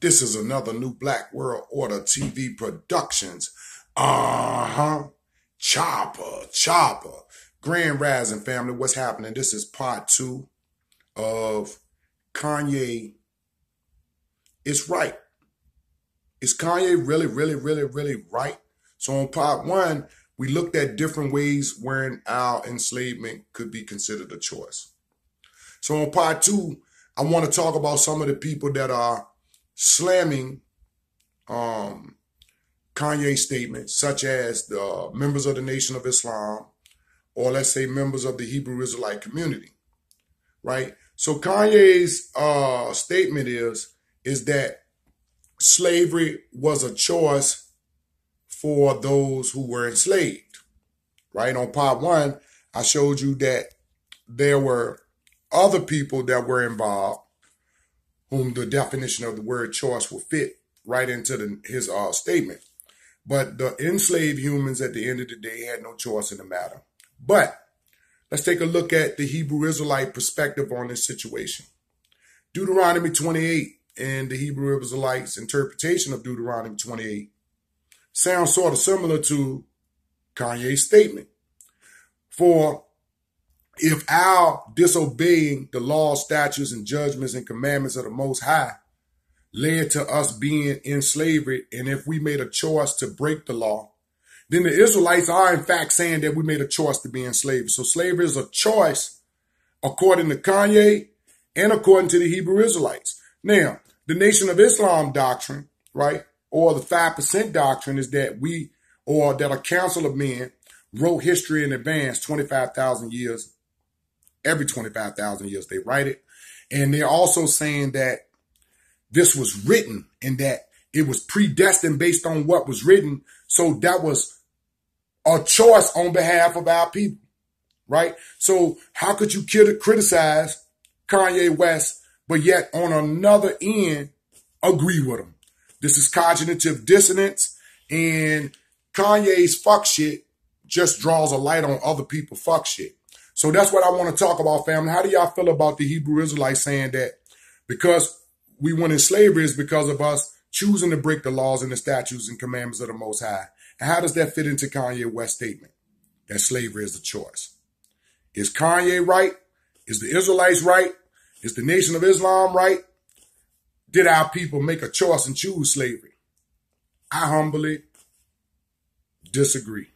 This is another new Black World Order TV Productions. Uh huh. Chopper, Chopper. Grand Rising family, what's happening? This is part two of Kanye. It's right. Is Kanye really, really, really, really right? So on part one, we looked at different ways wherein our enslavement could be considered a choice. So on part two, I want to talk about some of the people that are slamming um, Kanye's statements, such as the members of the Nation of Islam, or let's say members of the Hebrew Israelite community, right? So Kanye's uh, statement is is that slavery was a choice for those who were enslaved, right? On part one, I showed you that there were other people that were involved whom the definition of the word choice will fit right into the, his uh, statement. But the enslaved humans at the end of the day had no choice in the matter. But let's take a look at the Hebrew Israelite perspective on this situation. Deuteronomy 28 and the Hebrew Israelites' interpretation of Deuteronomy 28 sounds sort of similar to Kanye's statement. For if our disobeying the law, statutes, and judgments and commandments of the Most High led to us being in slavery, and if we made a choice to break the law, then the Israelites are in fact saying that we made a choice to be in slavery. So slavery is a choice according to Kanye and according to the Hebrew Israelites. Now, the Nation of Islam doctrine, right, or the 5% doctrine is that we, or that a council of men wrote history in advance 25,000 years every 25,000 years they write it. And they're also saying that this was written and that it was predestined based on what was written. So that was a choice on behalf of our people, right? So how could you criticize Kanye West, but yet on another end agree with him? This is cognitive dissonance and Kanye's fuck shit just draws a light on other people fuck shit. So that's what I want to talk about, family. How do y'all feel about the Hebrew Israelites saying that because we went in slavery is because of us choosing to break the laws and the statutes and commandments of the Most High? And how does that fit into Kanye West's statement that slavery is a choice? Is Kanye right? Is the Israelites right? Is the Nation of Islam right? Did our people make a choice and choose slavery? I humbly disagree.